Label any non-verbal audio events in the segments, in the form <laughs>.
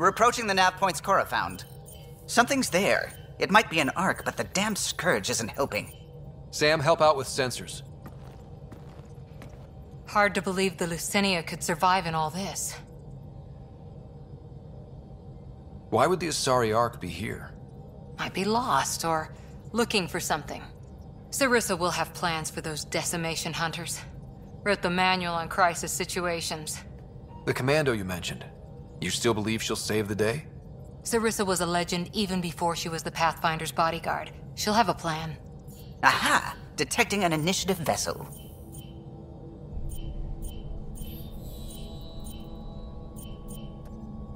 We're approaching the nav points Cora found. Something's there. It might be an Ark, but the damn Scourge isn't helping. Sam, help out with sensors. Hard to believe the Leusinia could survive in all this. Why would the Asari Ark be here? Might be lost, or looking for something. Sarissa will have plans for those decimation hunters. Wrote the manual on crisis situations. The commando you mentioned. You still believe she'll save the day? Sarissa was a legend even before she was the Pathfinder's bodyguard. She'll have a plan. Aha! Detecting an initiative vessel.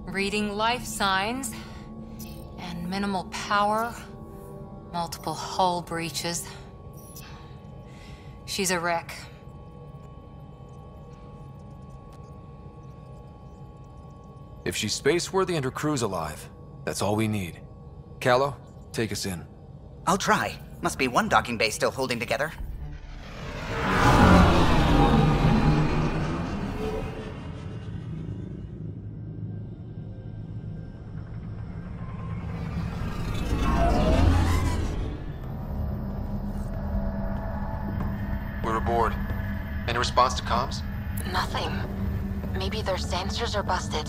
Reading life signs. And minimal power. Multiple hull breaches. She's a wreck. If she's space-worthy and her crew's alive, that's all we need. Kallo, take us in. I'll try. Must be one docking bay still holding together. We're aboard. Any response to comms? Nothing. Maybe their sensors are busted.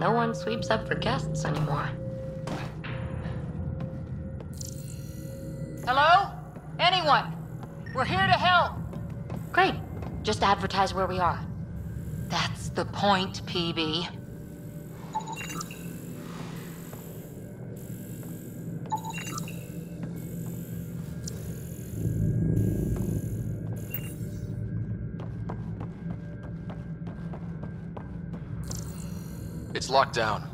No one sweeps up for guests anymore. Hello? Anyone? We're here to help. Great. Just advertise where we are. That's the point, Peebee. It's locked down.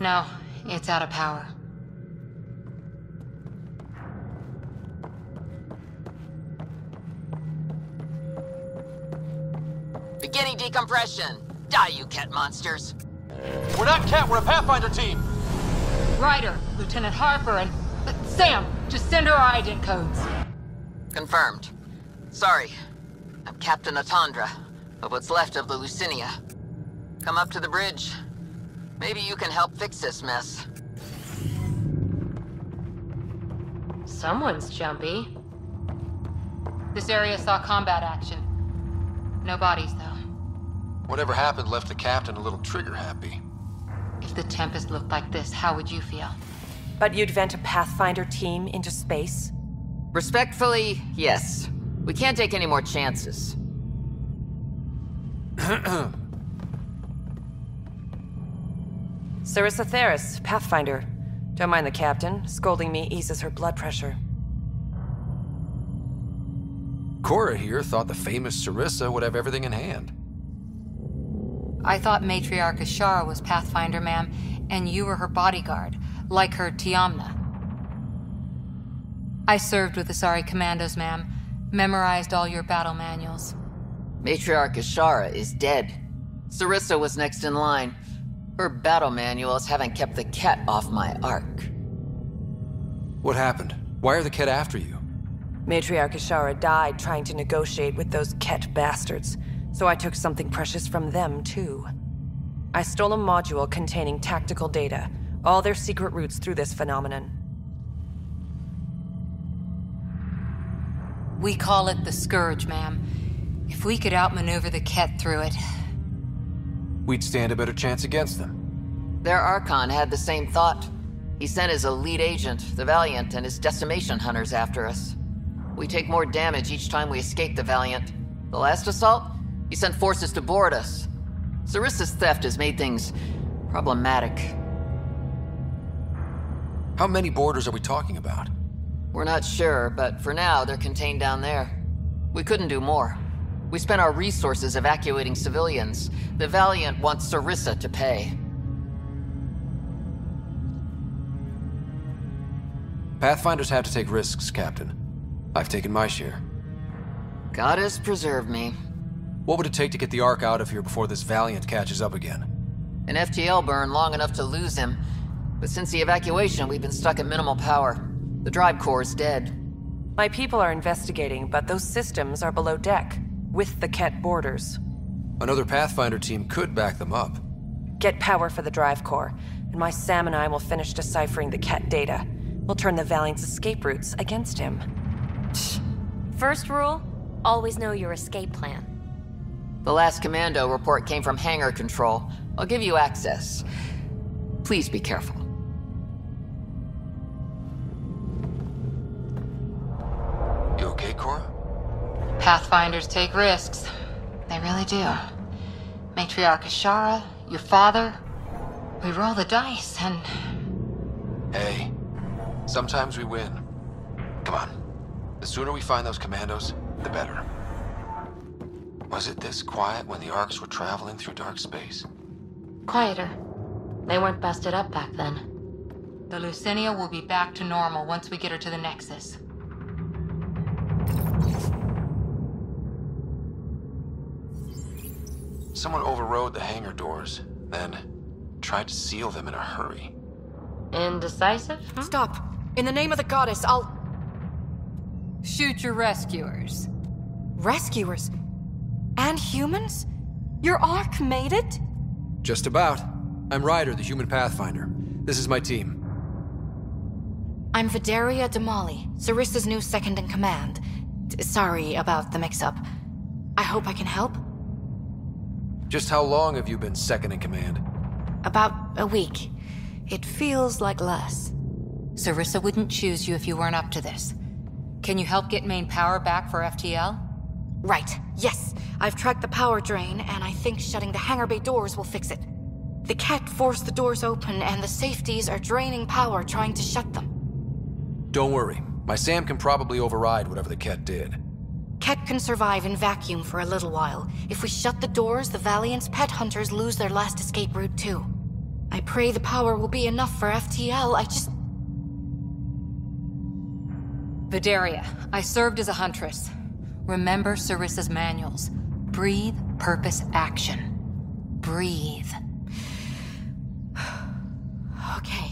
No, it's out of power. Beginning decompression. Die, you Kett monsters. We're not Kett, we're a Pathfinder team! Ryder, Lieutenant Harper, and... uh, Sam, just send her our ident codes. Confirmed. Sorry. I'm Captain Atandra, of what's left of the Leusinia. Come up to the bridge. Maybe you can help fix this mess. Someone's jumpy. This area saw combat action. No bodies, though. Whatever happened left the captain a little trigger happy. If the Tempest looked like this, how would you feel? But you'd vent a Pathfinder team into space? Respectfully, yes. We can't take any more chances. <clears throat> Sarissa Theris, Pathfinder. Don't mind the captain. Scolding me eases her blood pressure. Cora here thought the famous Sarissa would have everything in hand. I thought Matriarch Ishara was Pathfinder, ma'am, and you were her bodyguard, like her Tiamna. I served with the Asari Commandos, ma'am. Memorized all your battle manuals. Matriarch Ishara is dead. Sarissa was next in line. Her battle manuals haven't kept the Kett off my ark. What happened? Why are the Kett after you? Matriarch Ishara died trying to negotiate with those Kett bastards, so I took something precious from them, too. I stole a module containing tactical data, all their secret routes through this phenomenon. We call it the Scourge, ma'am. If we could outmaneuver the Kett through it, We'd stand a better chance against them. Their Archon had the same thought. He sent his elite agent, the Valiant, and his decimation hunters after us. We take more damage each time we escape the Valiant. The last assault, he sent forces to board us. Sarissa's theft has made things problematic. How many boarders are we talking about? We're not sure, but for now, they're contained down there. We couldn't do more. We spent our resources evacuating civilians. The Valiant wants Sarissa to pay. Pathfinders have to take risks, Captain. I've taken my share. Goddess preserve me. What would it take to get the Ark out of here before this Valiant catches up again? An FTL burn long enough to lose him. But since the evacuation, we've been stuck at minimal power. The drive core is dead. My people are investigating, but those systems are below deck, with the Kett boarders. Another Pathfinder team could back them up. Get power for the drive core, and my Sam and I will finish deciphering the Kett data. We'll turn the Valiant's escape routes against him. First rule always know your escape plan. The last commando report came from hangar control. I'll give you access. Please be careful. Pathfinders take risks. They really do. Matriarch Ishara, your father. We roll the dice and. Hey, sometimes we win. Come on. The sooner we find those commandos, the better. Was it this quiet when the Arks were traveling through dark space? Quieter. They weren't busted up back then. The Leusinia will be back to normal once we get her to the Nexus. Someone overrode the hangar doors, then tried to seal them in a hurry. Indecisive? Hmm? Stop! In the name of the goddess, I'll. Shoot your rescuers. Rescuers? And humans? Your Ark made it? Just about. I'm Ryder, the human Pathfinder. This is my team. I'm Vederia Damali, Sarissa's new second in command. Sorry about the mix-up. I hope I can help. Just how long have you been second in command? About a week. It feels like less. Sarissa wouldn't choose you if you weren't up to this. Can you help get main power back for FTL? Right, yes. I've tracked the power drain, and I think shutting the hangar bay doors will fix it. The Kett forced the doors open, and the safeties are draining power trying to shut them. Don't worry. My Sam can probably override whatever the Kett did. Kett can survive in vacuum for a little while. If we shut the doors, the Valiant's pet hunters lose their last escape route too. I pray the power will be enough for FTL. I just. Vederia, I served as a huntress. Remember Sarissa's manuals. Breathe, purpose, action. Breathe. <sighs> Okay.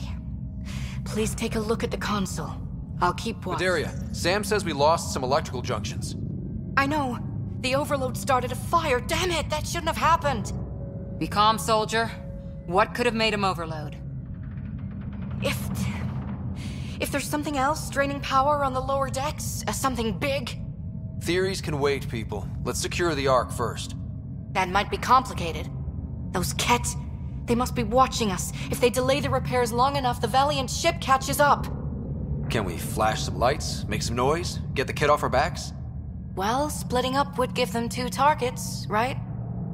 Please take a look at the console. I'll keep watch. Daria, Sam says we lost some electrical junctions. I know. The overload started a fire. Damn it, that shouldn't have happened. Be calm, soldier. What could have made him overload? If. If there's something else draining power on the lower decks, uh, something big, Theories can wait, people. Let's secure the Ark first. that might be complicated. Those Kett, they must be watching us. If they delay the repairs long enough, the Valiant ship catches up. Can we flash some lights, make some noise, get the Kett off our backs? Well, splitting up would give them two targets, right?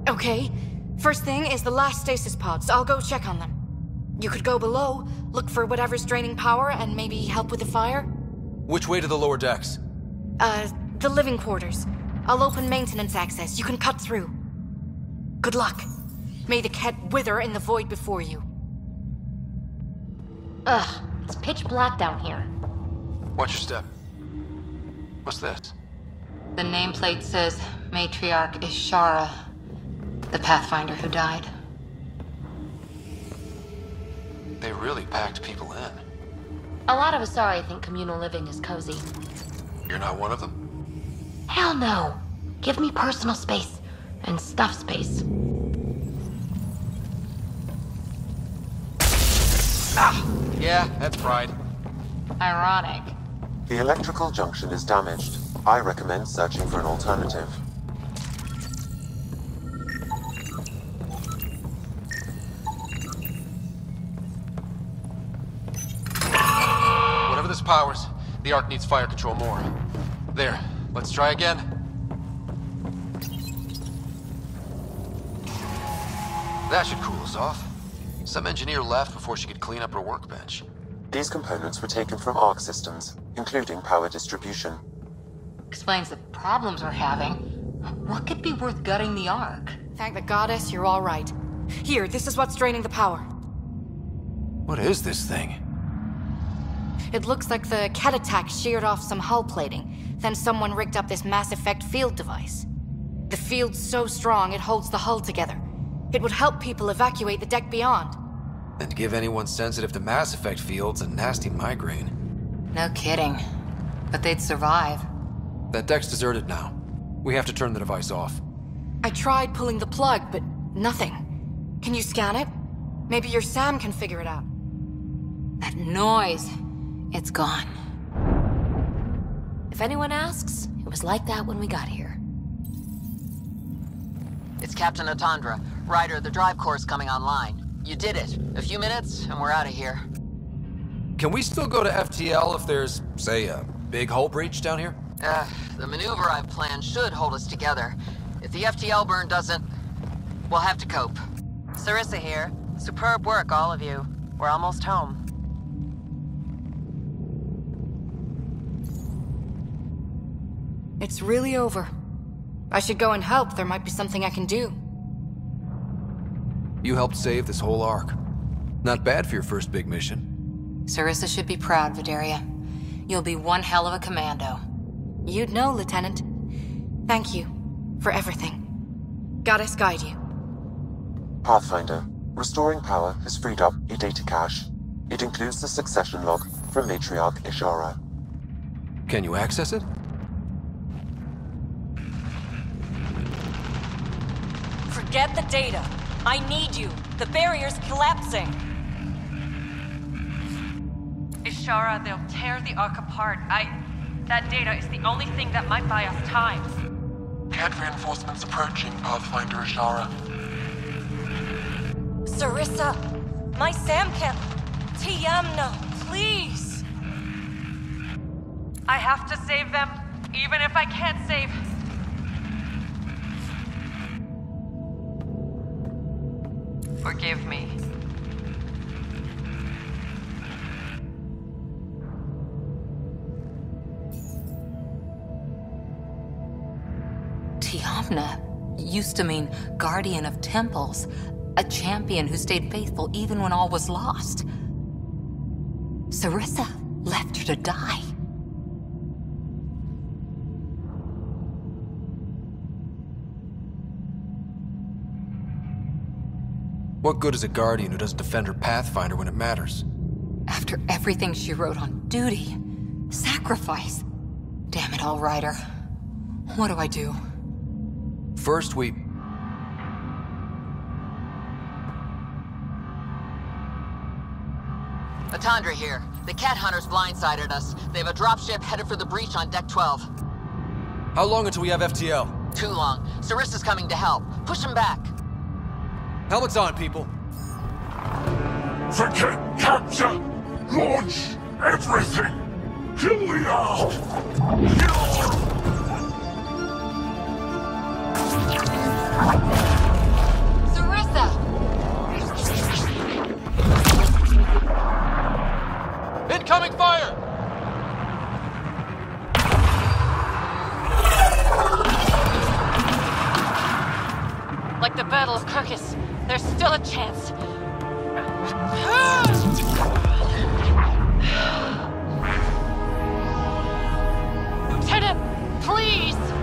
Okay. First thing is the last stasis pods. I'll go check on them. You could go below, look for whatever's draining power, and maybe help with the fire. Which way to the lower decks? Uh, the living quarters. I'll open maintenance access. You can cut through. Good luck. May the Kett wither in the void before you. Ugh, it's pitch black down here. Watch your step. What's this? The nameplate says Matriarch Ishara, the Pathfinder who died. They really packed people in. A lot of Asari think communal living is cozy. You're not one of them? Hell no! Give me personal space and stuff space. Ah. Yeah, that's pride. Ironic. The electrical junction is damaged. I recommend searching for an alternative. Whatever this powers, the Ark needs fire control more. There, let's try again. That should cool us off. Some engineer left before she could clean up her workbench. These components were taken from Ark systems, including power distribution. Explains the problems we're having. What could be worth gutting the Ark? Thank the goddess, you're all right. Here, this is what's draining the power. What is this thing? It looks like the Kett attack sheared off some hull plating. Then someone rigged up this Mass Effect field device. The field's so strong it holds the hull together. It would help people evacuate the deck beyond. And give anyone sensitive to Mass Effect fields a nasty migraine. No kidding. But they'd survive. That deck's deserted now. We have to turn the device off. I tried pulling the plug, but nothing. Can you scan it? Maybe your Sam can figure it out. That noise. It's gone. If anyone asks, it was like that when we got here. It's Captain Atandra. Ryder, the drive core's coming online. You did it. A few minutes, and we're out of here. Can we still go to FTL if there's, say, a big hull breach down here? Uh, the maneuver I've planned should hold us together. If the FTL burn doesn't, we'll have to cope. Sarissa here. Superb work, all of you. We're almost home. It's really over. I should go and help. There might be something I can do. You helped save this whole Ark. Not bad for your first big mission. Sarissa should be proud, Vederia. You'll be one hell of a commando. You'd know, Lieutenant. Thank you for everything. Goddess guide you. Pathfinder, restoring power has freed up a data cache. It includes the succession log from Matriarch Ishara. Can you access it? Forget the data. I need you. The barrier's collapsing. Ishara, they'll tear the Ark apart. I... That data is the only thing that might buy us time. Kett reinforcements approaching, Pathfinder Ishara. Sarissa! My Sam can... Tiamna, please! I have to save them, even if I can't save... Forgive me. Tiamna used to mean guardian of temples, a champion who stayed faithful even when all was lost. Sarissa left her to die. What good is a Guardian who doesn't defend her Pathfinder when it matters? After everything she wrote on duty, sacrifice. Damn it all, Ryder. What do I do? First, we. Atandra here. The Kett hunters blindsided us. They have a dropship headed for the breach on deck 12. How long until we have FTL? Too long. Sarissa's coming to help. Push him back. Helmets on, people. Forget capture! Launch everything! Kill the Ark! Sarissa! Incoming fire! Like the Battle of Kirkus, there's still a chance. <sighs> Lieutenant, please!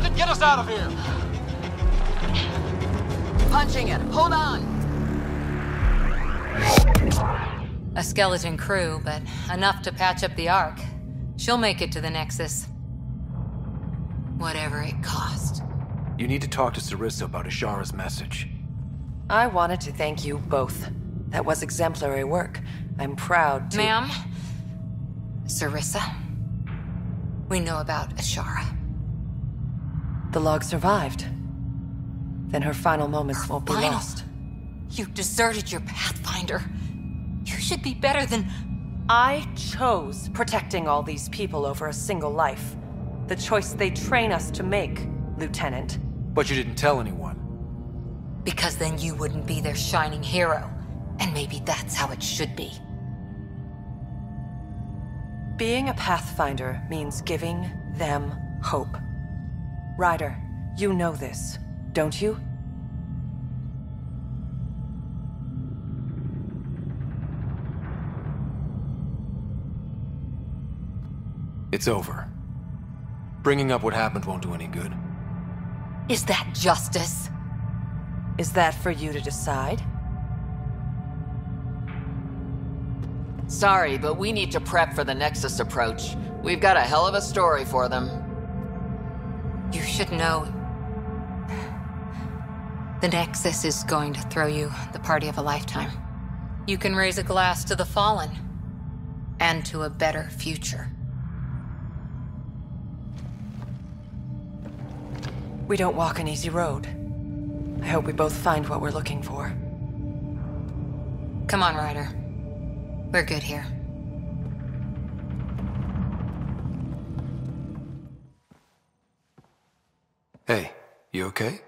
Captain, get us out of here! Punching it. Hold on. A skeleton crew, but enough to patch up the Ark. She'll make it to the Nexus. Whatever it cost. You need to talk to Sarissa about Ishara's message. I wanted to thank you both. That was exemplary work. I'm proud to. Ma'am? Sarissa? We know about Ishara. The log survived. Then her final moments won't be final- lost. You deserted your Pathfinder. You should be better than. I chose protecting all these people over a single life. The choice they train us to make, Lieutenant. But you didn't tell anyone. Because then you wouldn't be their shining hero. And maybe that's how it should be. Being a Pathfinder means giving them hope. Ryder, you know this, don't you? It's over. Bringing up what happened won't do any good. Is that justice? Is that for you to decide? Sorry, but we need to prep for the Nexus approach. We've got a hell of a story for them. You should know. The Nexus is going to throw you the party of a lifetime. You can raise a glass to the fallen. And to a better future. We don't walk an easy road. I hope we both find what we're looking for. Come on, Ryder. We're good here. Hey, you okay?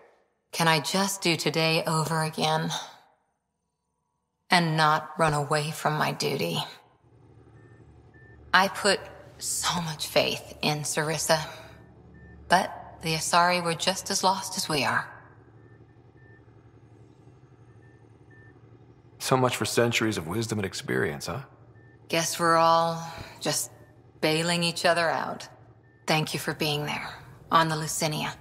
Can I just do today over again? And not run away from my duty? I put so much faith in Sarissa, but the Asari were just as lost as we are. So much for centuries of wisdom and experience, huh? Guess we're all just bailing each other out. Thank you for being there on the Leusinia.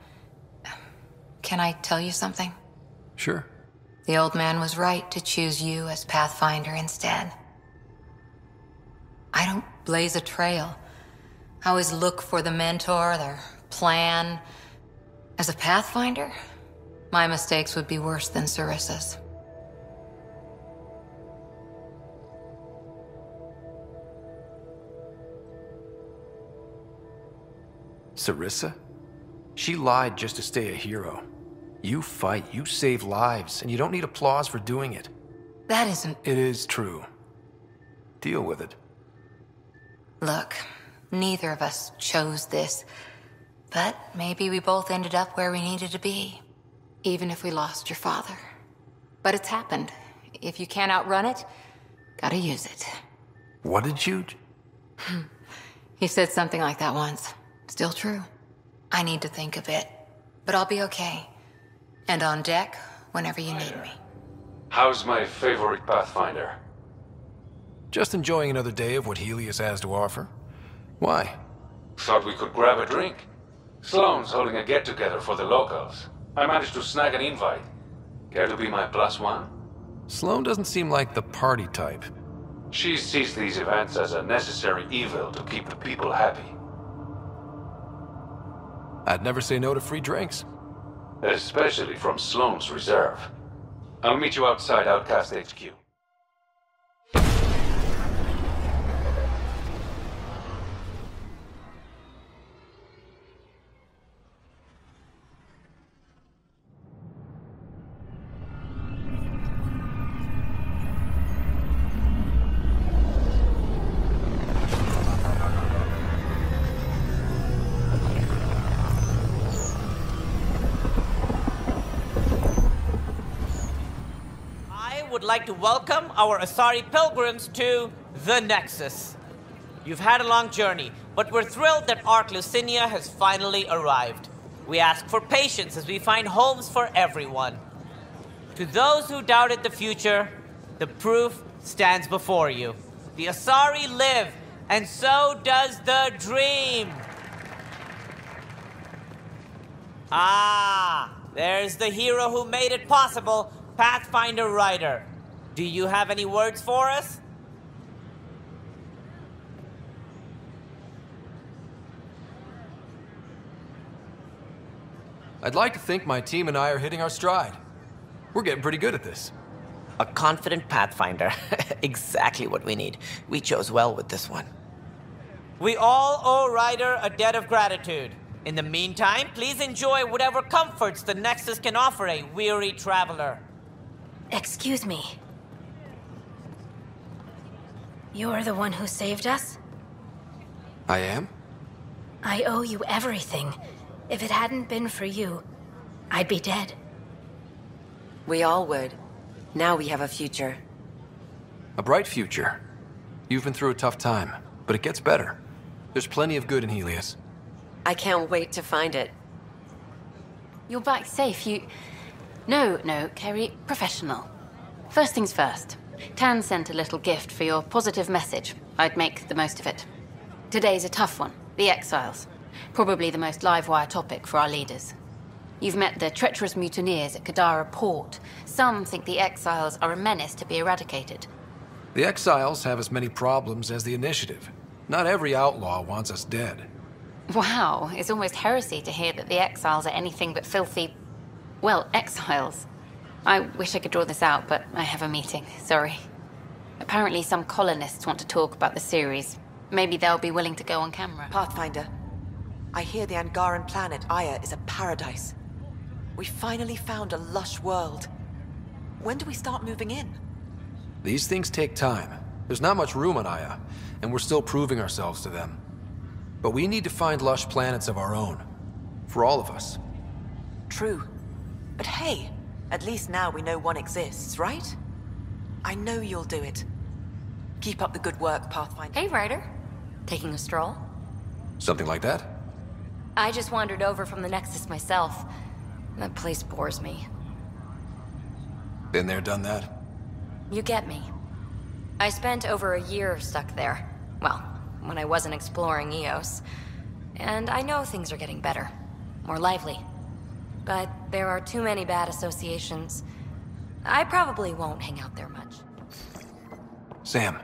Can I tell you something? Sure. The old man was right to choose you as Pathfinder instead. I don't blaze a trail. I always look for the mentor, their plan. As a Pathfinder, my mistakes would be worse than Sarissa's. Sarissa? She lied just to stay a hero. You fight, you save lives, and you don't need applause for doing it. That isn't. It is true. Deal with it. Look, neither of us chose this, but maybe we both ended up where we needed to be, even if we lost your father. But it's happened. If you can't outrun it, gotta use it. What did you. he <laughs> said something like that once. Still true. I need to think a bit, but I'll be okay. And on deck whenever you need me. How's my favorite Pathfinder? Just enjoying another day of what Heleus has to offer. Why? Thought we could grab a drink. Sloane's holding a get together for the locals. I managed to snag an invite. Care to be my plus one? Sloane doesn't seem like the party type. She sees these events as a necessary evil to keep the people happy. I'd never say no to free drinks. Especially from Sloane's Reserve. I'll meet you outside Outcast HQ. Like to welcome our Asari pilgrims to the Nexus. You've had a long journey, but we're thrilled that Ark Leusinia has finally arrived. We ask for patience as we find homes for everyone. To those who doubted the future, the proof stands before you. The Asari live, and so does the dream. Ah, there's the hero who made it possible, Pathfinder Ryder. Do you have any words for us? I'd like to think my team and I are hitting our stride. We're getting pretty good at this. A confident Pathfinder. <laughs> exactly what we need. We chose well with this one. We all owe Ryder a debt of gratitude. In the meantime, please enjoy whatever comforts the Nexus can offer a weary traveler. Excuse me. You're the one who saved us? I am? I owe you everything. If it hadn't been for you, I'd be dead. We all would. Now we have a future. A bright future. You've been through a tough time, but it gets better. There's plenty of good in Heleus. I can't wait to find it. You're back safe. You. No, no, Keri, professional. First things first. Tann sent a little gift for your positive message. I'd make the most of it. Today's a tough one the exiles. Probably the most live wire topic for our leaders. You've met the treacherous mutineers at Kadara Port. Some think the exiles are a menace to be eradicated. The exiles have as many problems as the initiative. Not every outlaw wants us dead. Wow, it's almost heresy to hear that the exiles are anything but filthy. Well, exiles. I wish I could draw this out, but I have a meeting. Sorry. Apparently, some colonists want to talk about the series. Maybe they'll be willing to go on camera. Pathfinder, I hear the Angaran planet Aya is a paradise. We finally found a lush world. When do we start moving in? These things take time. There's not much room on Aya, and we're still proving ourselves to them. But we need to find lush planets of our own. For all of us. True. But hey, at least now we know one exists, right? I know you'll do it. Keep up the good work, Pathfinder. Hey, Ryder. Taking a stroll? Something like that? I just wandered over from the Nexus myself. That place bores me. Been there, done that? You get me. I spent over a year stuck there. Well, when I wasn't exploring Eos. And I know things are getting better. More lively. But there are too many bad associations. I probably won't hang out there much. Sam,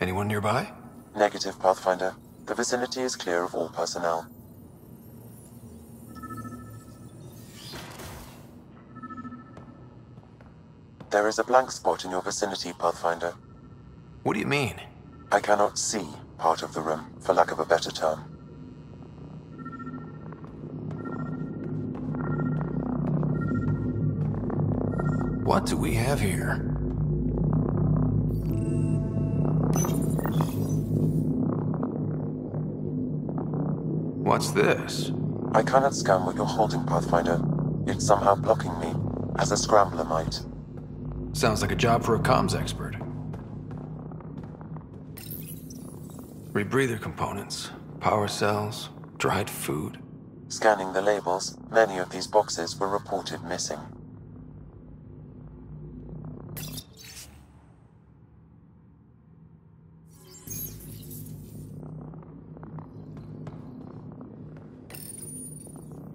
anyone nearby? Negative, Pathfinder. The vicinity is clear of all personnel. There is a blank spot in your vicinity, Pathfinder. What do you mean? I cannot see part of the room, for lack of a better term. What do we have here? What's this? I cannot scan what you're holding, Pathfinder. It's somehow blocking me, as a scrambler might. Sounds like a job for a comms expert. Rebreather components, power cells, dried food. Scanning the labels, many of these boxes were reported missing.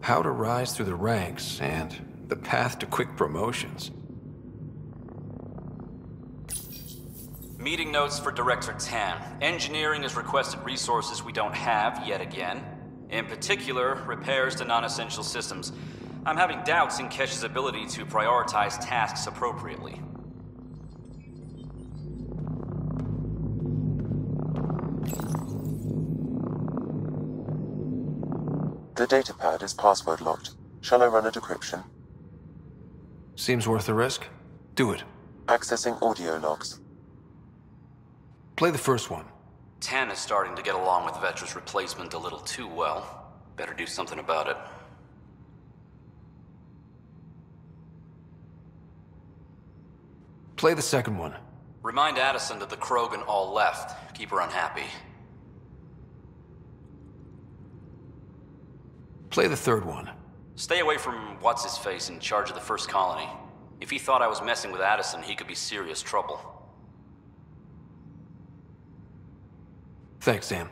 How to rise through the ranks and the path to quick promotions. Meeting notes for Director Tann. Engineering has requested resources we don't have yet again. In particular, repairs to non-essential systems. I'm having doubts in Kesh's ability to prioritize tasks appropriately. The datapad is password locked. Shall I run a decryption? Seems worth the risk. Do it. Accessing audio logs. Play the first one. Tann is starting to get along with Vetra's replacement a little too well. Better do something about it. Play the second one. Remind Addison that the Krogan all left. Keep her unhappy. Play the third one. Stay away from what's-his-face in charge of the First Colony. If he thought I was messing with Addison, he could be serious trouble. Thanks, Sam.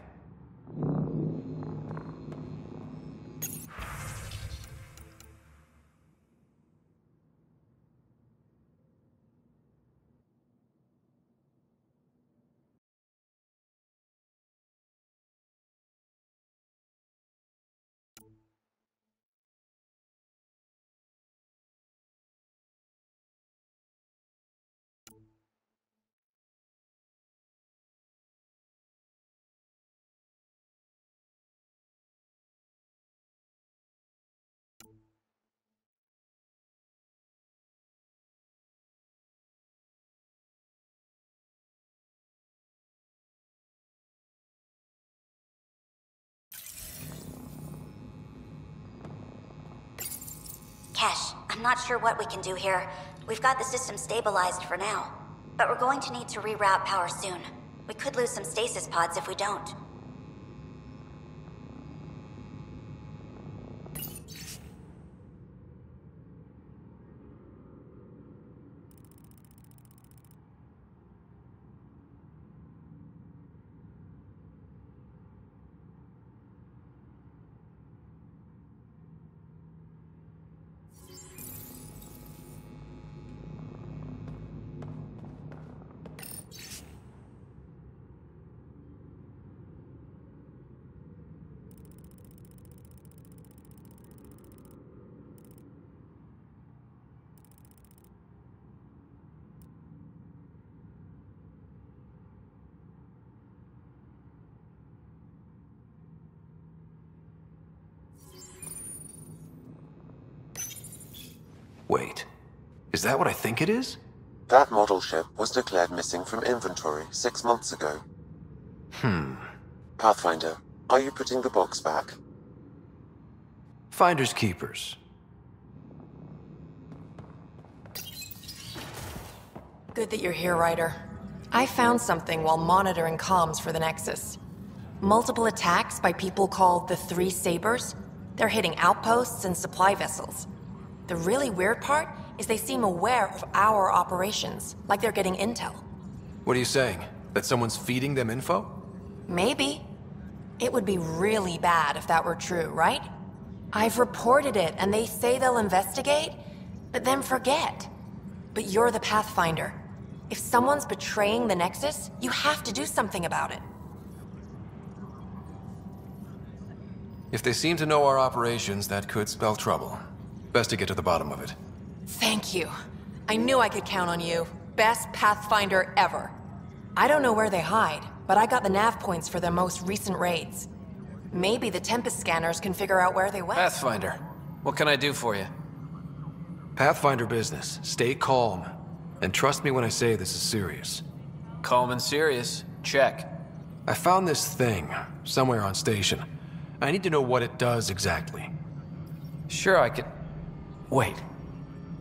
Kesh, I'm not sure what we can do here. We've got the system stabilized for now, but we're going to need to reroute power soon. We could lose some stasis pods if we don't. Wait. Is that what I think it is? That model ship was declared missing from inventory six months ago. Hmm. Pathfinder, are you putting the box back? Finders keepers. Good that you're here, Ryder. I found something while monitoring comms for the Nexus. Multiple attacks by people called the Three Sabers. They're hitting outposts and supply vessels. The really weird part is they seem aware of our operations, like they're getting intel. What are you saying? That someone's feeding them info? Maybe. It would be really bad if that were true, right? I've reported it, and they say they'll investigate, but then forget. But you're the Pathfinder. If someone's betraying the Nexus, you have to do something about it. If they seem to know our operations, that could spell trouble. Best to get to the bottom of it. Thank you. I knew I could count on you. Best Pathfinder ever. I don't know where they hide, but I got the nav points for their most recent raids. Maybe the Tempest scanners can figure out where they went. Pathfinder, what can I do for you? Pathfinder business. Stay calm. And trust me when I say this is serious. Calm and serious. Check. I found this thing somewhere on station. I need to know what it does exactly. Sure, I could. Wait.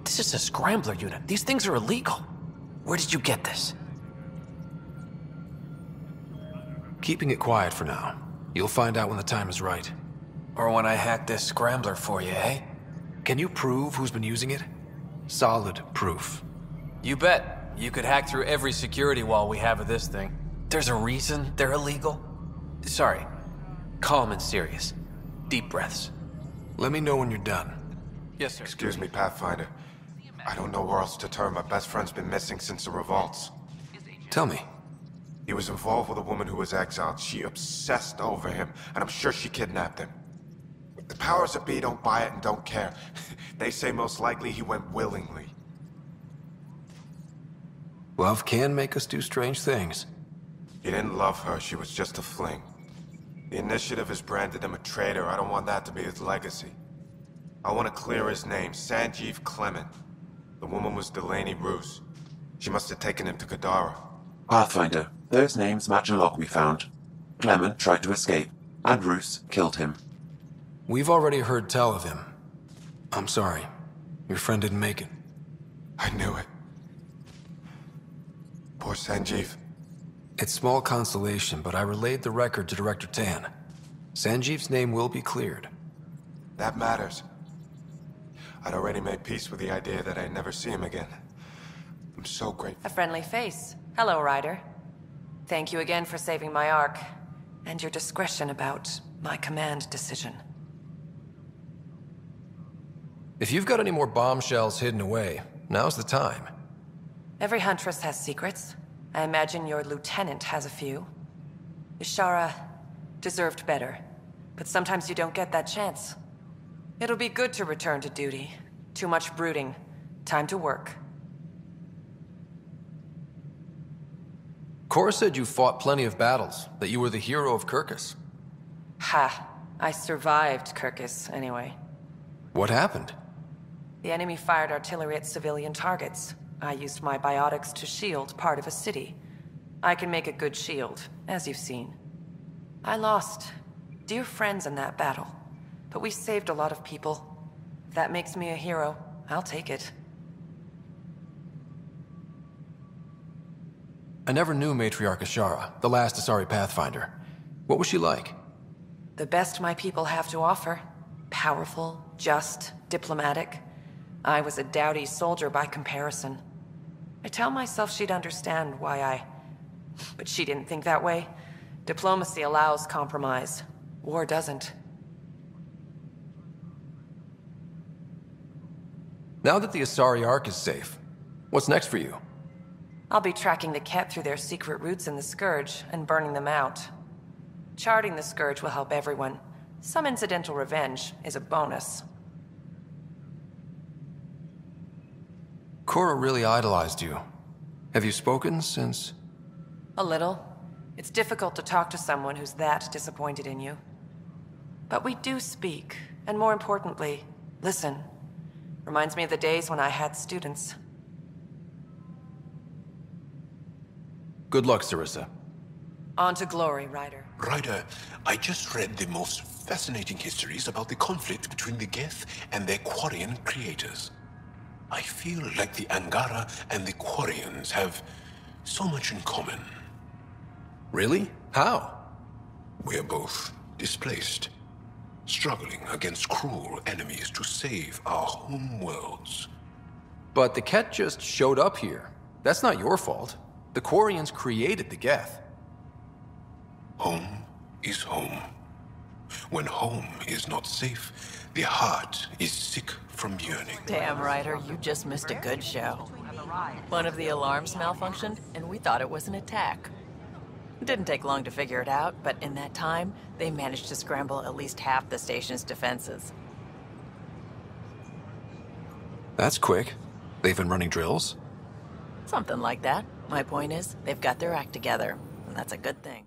This is a scrambler unit. These things are illegal. Where did you get this? Keeping it quiet for now. You'll find out when the time is right. Or when I hack this scrambler for you, eh? Can you prove who's been using it? Solid proof. You bet. You could hack through every security wall we have of this thing. There's a reason they're illegal. Sorry. Calm and serious. Deep breaths. Let me know when you're done. Yes, sir. Excuse me, Pathfinder. I don't know where else to turn. My best friend's been missing since the revolts. Tell me. He was involved with a woman who was exiled. She obsessed over him, and I'm sure she kidnapped him. The powers that be don't buy it and don't care. <laughs> they say most likely he went willingly. Love can make us do strange things. He didn't love her, she was just a fling. The Initiative has branded him a traitor. I don't want that to be his legacy. I want to clear his name, Sanjeev Clement. The woman was Delaney Roos. She must have taken him to Kadara. Pathfinder, those names match a log we found. Clement tried to escape, and Roos killed him. We've already heard tell of him. I'm sorry. Your friend didn't make it. I knew it. Poor Sanjeev. It's small consolation, but I relayed the record to Director Tann. Sanjeev's name will be cleared. That matters. I'd already made peace with the idea that I'd never see him again. I'm so grateful. A friendly face. Hello, Ryder. Thank you again for saving my Ark, and your discretion about my command decision. If you've got any more bombshells hidden away, now's the time. Every huntress has secrets. I imagine your lieutenant has a few. Ishara deserved better, but sometimes you don't get that chance. It'll be good to return to duty. Too much brooding. Time to work. Cora said you fought plenty of battles, that you were the hero of Kirkus. Ha. I survived Kirkus, anyway. What happened? The enemy fired artillery at civilian targets. I used my biotics to shield part of a city. I can make a good shield, as you've seen. I lost dear friends in that battle, but we saved a lot of people. If that makes me a hero. I'll take it. I never knew Matriarch Ishara, the last Asari Pathfinder. What was she like? The best my people have to offer. Powerful, just, diplomatic. I was a dowdy soldier by comparison. I tell myself she'd understand why I... But she didn't think that way. Diplomacy allows compromise. War doesn't. Now that the Asari Ark is safe, what's next for you? I'll be tracking the Kett through their secret routes in the Scourge and burning them out. Charting the Scourge will help everyone. Some incidental revenge is a bonus. Cora really idolized you. Have you spoken since? A little. It's difficult to talk to someone who's that disappointed in you. But we do speak, and more importantly, listen. Reminds me of the days when I had students. Good luck, Sarissa. On to glory, Ryder. Ryder, I just read the most fascinating histories about the conflict between the Geth and their Quarian creators. I feel like the Angara and the Quarians have so much in common. Really? How? We're both displaced, struggling against cruel enemies to save our home worlds. But the Kett just showed up here. That's not your fault. The Quarians created the Geth. Home is home. When home is not safe, the heart is sick from yearning. Damn, Ryder, you just missed a good show. One of the alarms malfunctioned, and we thought it was an attack. It didn't take long to figure it out, but in that time, they managed to scramble at least half the station's defenses. That's quick. They've been running drills? Something like that. My point is, they've got their act together, and that's a good thing.